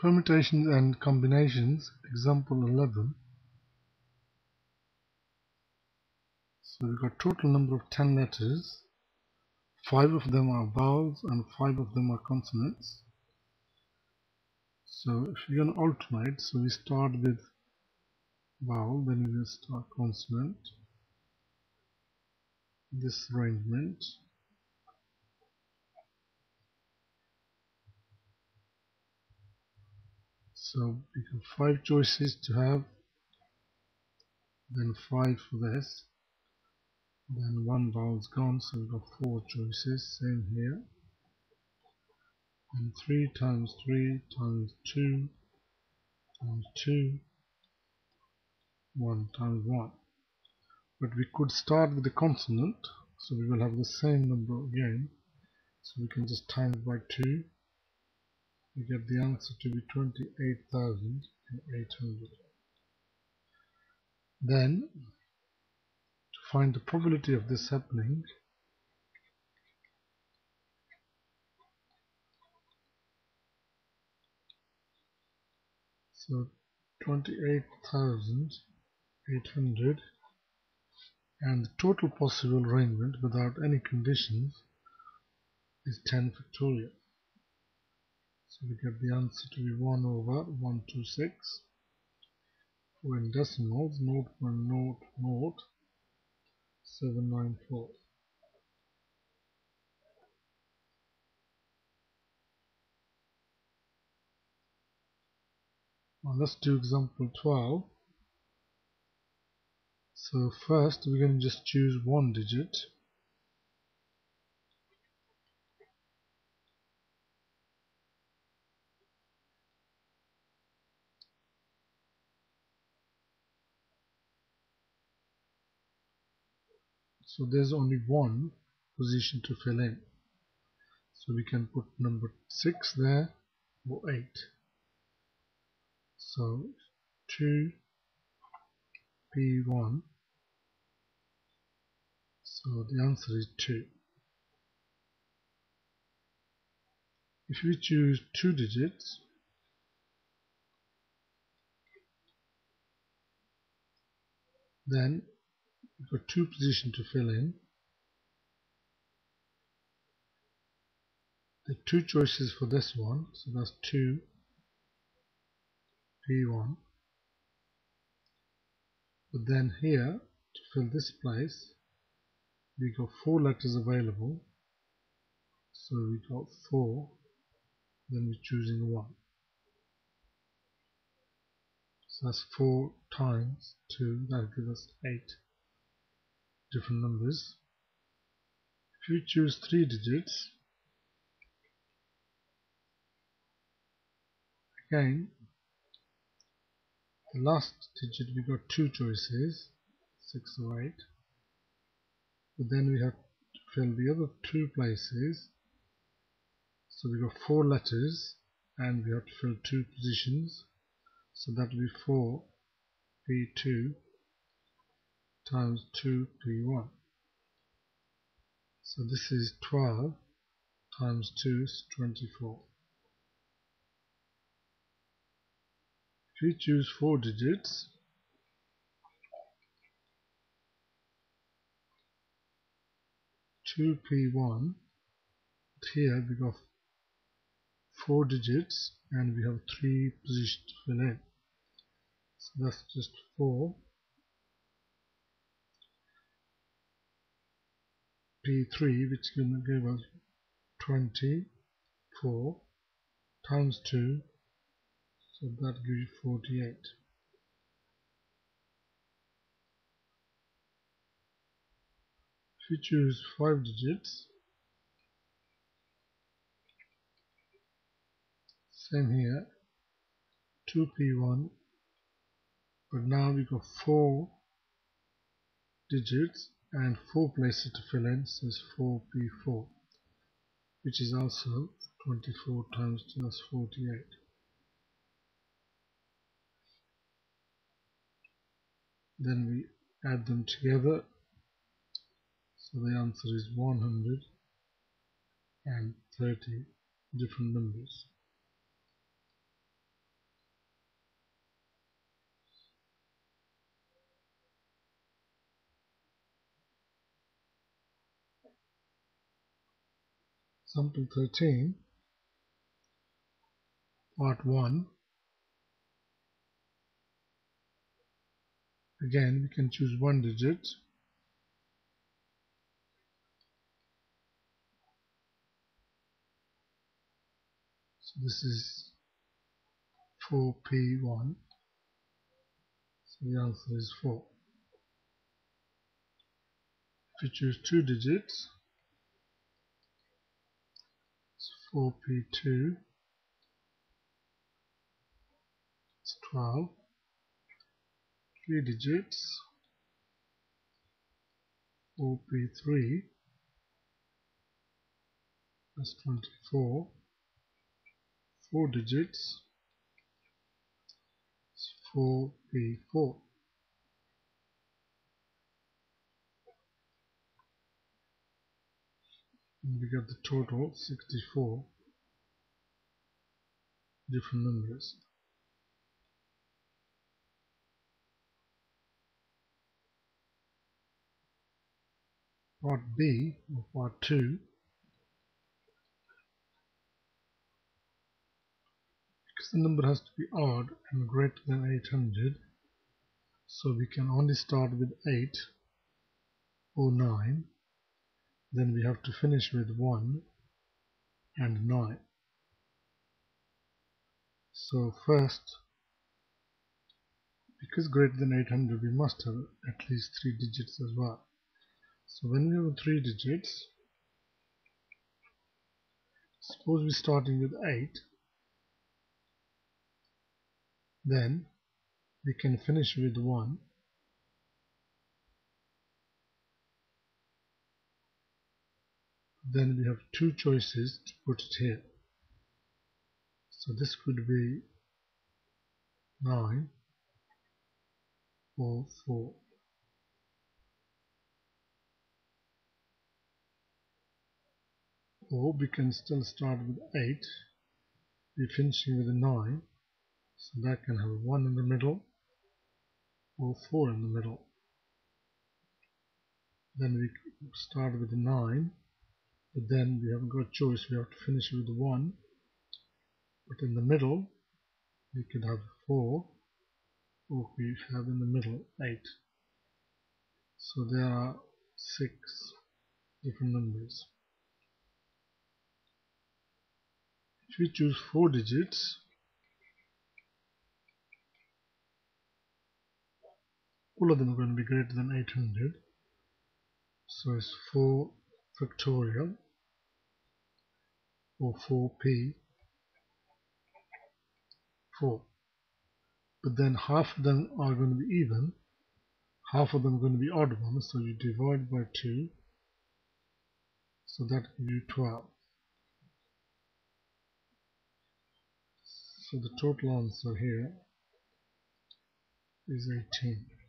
Permutations and combinations, example 11. So we've got total number of 10 letters. Five of them are vowels and five of them are consonants. So if you're going to alternate, so we start with vowel, then we start consonant. This arrangement. So we have five choices to have. Then five for this. Then one vowel's gone so we've got four choices. Same here. And 3 times 3 times 2 times 2 1 times 1 but we could start with the consonant so we will have the same number again. So we can just times by 2 we get the answer to be 28,800. Then, to find the probability of this happening, so 28,800 and the total possible arrangement without any conditions is 10 factorial. So we get the answer to be 1 over 126. For in decimals, 0.00794. Now let's do example 12. So first we're going to just choose one digit so there's only one position to fill in. So we can put number 6 there or 8 so 2 P1 so the answer is 2 if we choose two digits then we've got two positions to fill in. The two choices for this one, so that's 2 P1. But then here, to fill this place, we got four letters available. So we got 4, then we're choosing 1. So that's 4 times 2, that gives us 8 different numbers. If you choose three digits, again, the last digit we got two choices, 6 or 8. But then we have to fill the other two places. So we got four letters and we have to fill two positions. So that will be 4 P2 times 2p1. So this is 12 times 2 is 24. If we choose 4 digits, two P one here we got four digits and we have three positions to fill in so that's just four P3 which to give us 24 times 2 so that gives you 48 if you choose 5 digits same here 2p1 but now we got 4 digits and 4 places to fill in so it's 4p4 which is also 24 times 2 that's 48 then we add them together. So the answer is 130 different numbers Example 13, part 1. Again, we can choose one digit. So this is 4P1. So the answer is 4. If you choose two digits, 4p2 it's 12 three digits. 4p3 is 24 four digits. 4p4 we get the total 64 different numbers. Part B or part 2 because the number has to be odd and greater than 800 so we can only start with 8 or 9 then we have to finish with 1 and 9 so first because greater than 800 we must have at least 3 digits as well. So when we have 3 digits suppose we're starting with 8 then we can finish with 1 then we have two choices to put it here. So this could be 9 or 4. Or we can still start with 8, be finishing with a 9, so that can have 1 in the middle or 4 in the middle. Then we start with a 9 but then we haven't got a choice. We have to finish with 1 but in the middle we could have 4 or we have in the middle 8 so there are 6 different numbers. If we choose 4 digits all of them are going to be greater than 800 so it's 4 factorial or 4p 4 but then half of them are going to be even half of them are going to be odd ones so you divide by 2 so that gives you 12 so the total answer here is 18